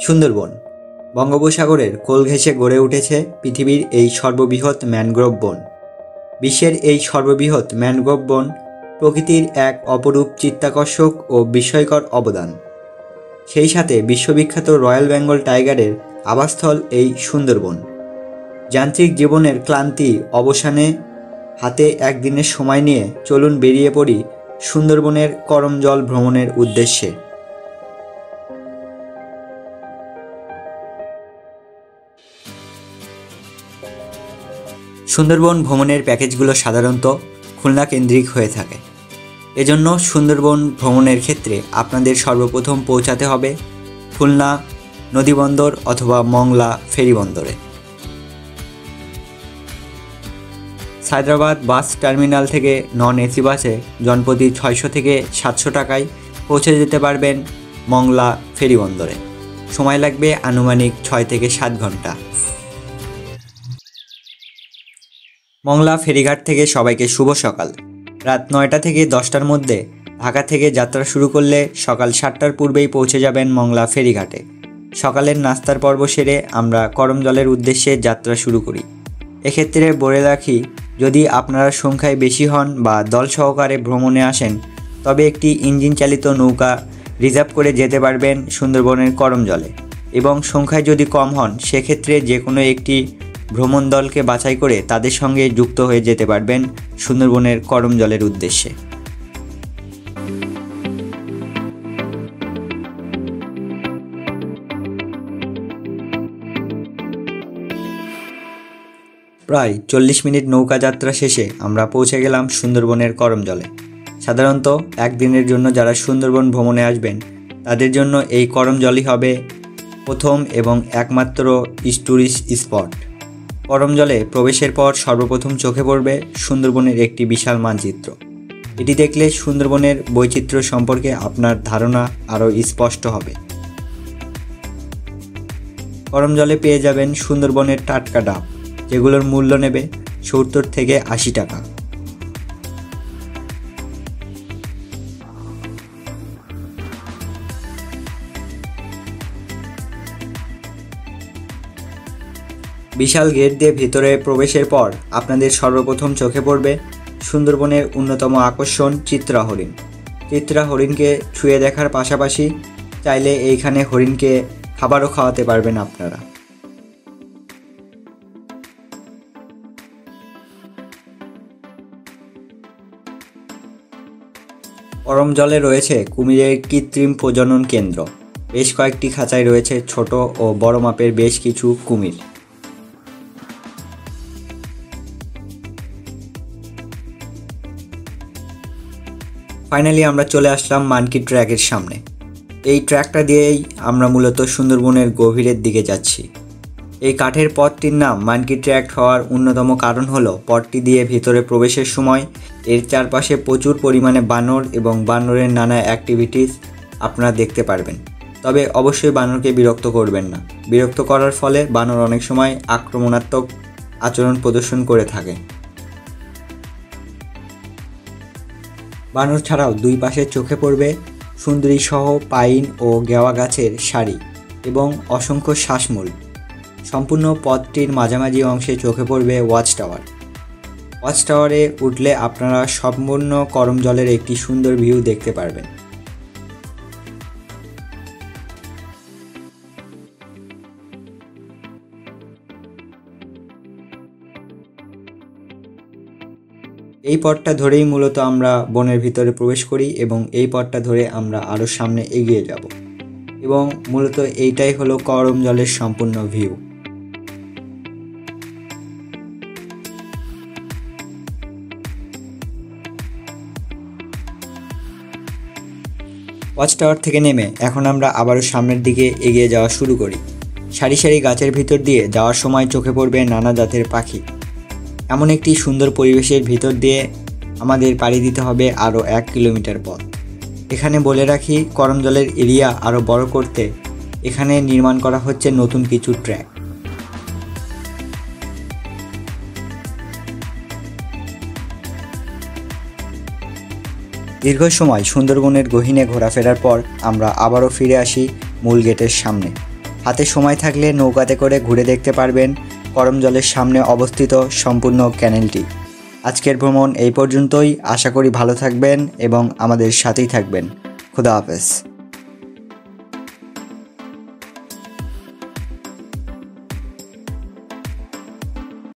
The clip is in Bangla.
সুন্দরবন। বঙ্গোপসাগরের কোল ঘেঁষে গড়ে উঠেছে পৃথিবীর এই সর্ববৃহৎ ম্যানগ্রোভ বন। বিশ্বের এই সর্ববৃহৎ ম্যানগ্রোভ বন প্রকৃতির এক অপরূপ চিত্তাকর্ষক ও বিস্ময়কর অবদান। সেই সাথে বিশ্ববিখ্যাত রয়্যাল বেঙ্গল টাইগারের আবাসস্থল এই সুন্দরবন। যান্ত্রিক জীবনের ক্লান্তি অবসানে হাতে একদিনের সময় নিয়ে চলুন বেরিয়ে পড়ি সুন্দরবনের করমজল ভ্রমণের উদ্দেশ্যে। সুন্দরবন ভ্রমণের প্যাকেজগুলো সাধারণত খুলনা কেন্দ্রিক হয়ে থাকে। এজন্য সুন্দরবন ভ্রমণের ক্ষেত্রে আপনাদের সর্বপ্রথম পৌঁছাতে হবে খুলনা নদীবন্দর অথবা মংলা ফেরি বন্দরে। সায়দ্রাবাদ বাস টার্মিনাল থেকে নন এসি বাসে জনপ্রতি ছয়শো থেকে সাতশো টাকায় পৌঁছে যেতে পারবেন মংলা ফেরি বন্দরে। সময় লাগবে আনুমানিক ছয় থেকে সাত ঘণ্টা। মংলা ফেরিঘাট থেকে সবাইকে শুভ সকাল। রাত নয়টা থেকে দশটার মধ্যে ঢাকা থেকে যাত্রা শুরু করলে সকাল সাতটার পূর্বেই পৌঁছে যাবেন মংলা ফেরিঘাটে। সকালের নাস্তার পর্ব সেরে আমরা করম জলের উদ্দেশ্যে যাত্রা শুরু করি। এক্ষেত্রে বলে রাখি, যদি আপনারা সংখ্যায় বেশি হন বা দল সহকারে ভ্রমণে আসেন, তবে একটি ইঞ্জিন চালিত নৌকা রিজার্ভ করে যেতে পারবেন সুন্দরবনের করম জলে। এবং সংখ্যায় যদি কম হন, সেক্ষেত্রে যে কোনো একটি ভ্রমণ দলকে বাছাই করে তাদের সঙ্গে যুক্ত হয়ে যেতে পারবেন সুন্দরবনের করম জলের উদ্দেশ্যে। প্রায় চল্লিশ মিনিট নৌকা যাত্রা শেষে আমরা পৌঁছে গেলাম সুন্দরবনের করম জলে। সাধারণত একদিনের জন্য যারা সুন্দরবন ভ্রমণে আসবেন, তাদের জন্য এই করম জলই হবে প্রথম এবং একমাত্র টুরিস্ট স্পট। করম জলে প্রবেশের পর সর্বপ্রথম চোখে পড়বে সুন্দরবনের একটি বিশাল মানচিত্র। এটি দেখলে সুন্দরবনের বৈচিত্র্য সম্পর্কে আপনার ধারণা আরও স্পষ্ট হবে। পরম জলে পেয়ে যাবেন সুন্দরবনের টাটকা ডাব, যেগুলোর মূল্য নেবে সত্তর থেকে আশি টাকা। বিশাল গেট দিয়ে ভিতরে প্রবেশের পর আপনাদের সর্বপ্রথম চোখে পড়বে সুন্দরবনের অন্যতম আকর্ষণ চিত্রা হরিণ চিত্রা হরিণকে ছুঁয়ে দেখার পাশাপাশি চাইলে এইখানে হরিণকে খাবারও খাওয়াতে পারবেন আপনারা। গরম জলে রয়েছে কুমিরের কৃত্রিম প্রজনন কেন্দ্র। বেশ কয়েকটি খাঁচায় রয়েছে ছোট ও বড় মাপের বেশ কিছু কুমির। ফাইনালি আমরা চলে আসলাম মানকি ট্র্যাকের সামনে। এই ট্র্যাকটা দিয়েই আমরা মূলত সুন্দরবনের গভীরের দিকে যাচ্ছি। এই কাঠের পথটির নাম মানকি ট্র্যাক হওয়ার অন্যতম কারণ হলো, পথটি দিয়ে ভিতরে প্রবেশের সময় এর চারপাশে প্রচুর পরিমাণে বানর এবং বানরের নানা অ্যাক্টিভিটিস আপনারা দেখতে পারবেন। তবে অবশ্যই বানরকে বিরক্ত করবেন না। বিরক্ত করার ফলে বানর অনেক সময় আক্রমণাত্মক আচরণ প্রদর্শন করে থাকে। বানর ছাড়াও দুই পাশে চোখে পড়বে সুন্দরী সহ পাইন ও গেওয়া গাছের সারি এবং অসংখ্য শ্বাসমূল। সম্পূর্ণ পথটির মাঝামাঝি অংশে চোখে পড়বে ওয়াচ টাওয়ার ওয়াচ টাওয়ারে উঠলে আপনারা সম্পূর্ণ করম জলের একটি সুন্দর ভিউ দেখতে পারবেন। এই পথটা ধরেই মূলত আমরা বনের ভিতরে প্রবেশ করি এবং এই পথটা ধরে আমরা আরও সামনে এগিয়ে যাব। এবং মূলত এইটাই হলো করম জলের সম্পূর্ণ ভিউ। ওয়াচ টাওয়ার থেকে নেমে এখন আমরা আবারও সামনের দিকে এগিয়ে যাওয়া শুরু করি। সারি সারি গাছের ভিতর দিয়ে যাওয়ার সময় চোখে পড়বে নানা জাতের পাখি। এমন একটি সুন্দর পরিবেশের ভিতর দিয়ে আমাদের পাড়ি দিতে হবে আরও এক কিলোমিটার পথ। এখানে বলে রাখি, করমজলের এরিয়া আরও বড় করতে এখানে নির্মাণ করা হচ্ছে নতুন কিছু ট্র্যাক। দীর্ঘ সময় সুন্দরবনের গহীনে ঘোরাফেরার পর আমরা আবারও ফিরে আসি মূল গেটের সামনে। হাতে সময় থাকলে নৌকাতে করে ঘুরে দেখতে পারবেন করম জলের সামনে অবস্থিত সম্পূর্ণ ক্যানেলটি। আজকের ভ্রমণ এই পর্যন্তই। আশা করি ভালো থাকবেন এবং আমাদের সাথেই থাকবেন। খুদা হাফেজ।